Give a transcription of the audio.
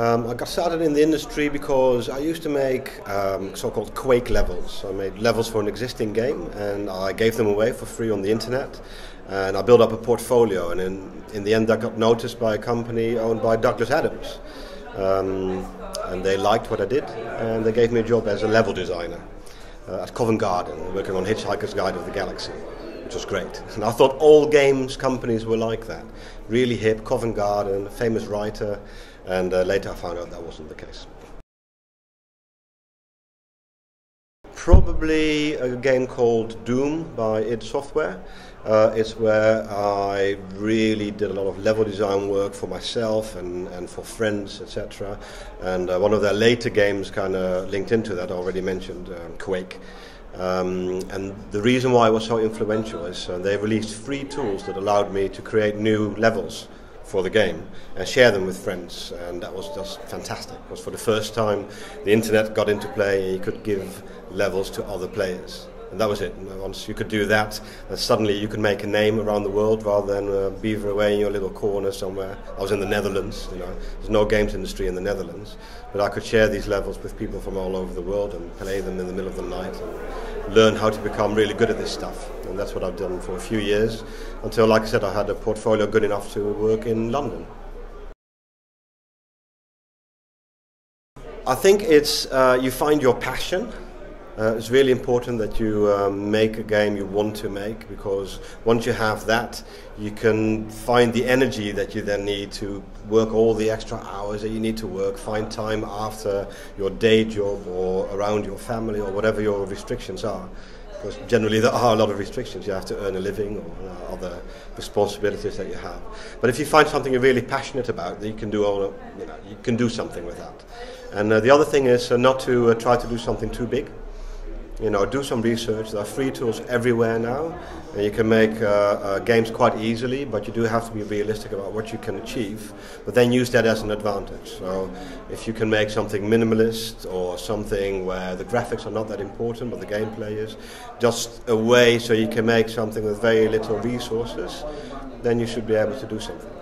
Um, I got started in the industry because I used to make um, so-called Quake levels. I made levels for an existing game and I gave them away for free on the internet. And I built up a portfolio and in, in the end I got noticed by a company owned by Douglas Adams. Um, and they liked what I did and they gave me a job as a level designer uh, at Covent Garden, working on Hitchhiker's Guide of the Galaxy which was great. And I thought all games companies were like that. Really hip, Covent Garden, famous writer, and uh, later I found out that wasn't the case. Probably a game called Doom by id Software. Uh, it's where I really did a lot of level design work for myself and, and for friends, etc. And uh, one of their later games kind of linked into that, I already mentioned um, Quake. Um, and the reason why it was so influential is uh, they released free tools that allowed me to create new levels for the game and share them with friends. And that was just fantastic. Because for the first time, the internet got into play and you could give levels to other players. And that was it. Once you could do that, suddenly you could make a name around the world rather than uh, beaver away in your little corner somewhere. I was in the Netherlands, you know. There's no games industry in the Netherlands, but I could share these levels with people from all over the world and play them in the middle of the night and learn how to become really good at this stuff. And that's what I've done for a few years until, like I said, I had a portfolio good enough to work in London. I think it's uh, you find your passion uh, it's really important that you um, make a game you want to make because once you have that, you can find the energy that you then need to work all the extra hours that you need to work, find time after your day job or around your family or whatever your restrictions are. Because generally there are a lot of restrictions. You have to earn a living or uh, other responsibilities that you have. But if you find something you're really passionate about, you can do all, you know, you can do something with that. And uh, the other thing is uh, not to uh, try to do something too big you know, do some research. There are free tools everywhere now, and you can make uh, uh, games quite easily. But you do have to be realistic about what you can achieve. But then use that as an advantage. So, if you can make something minimalist or something where the graphics are not that important, but the gameplay is, just a way so you can make something with very little resources, then you should be able to do something.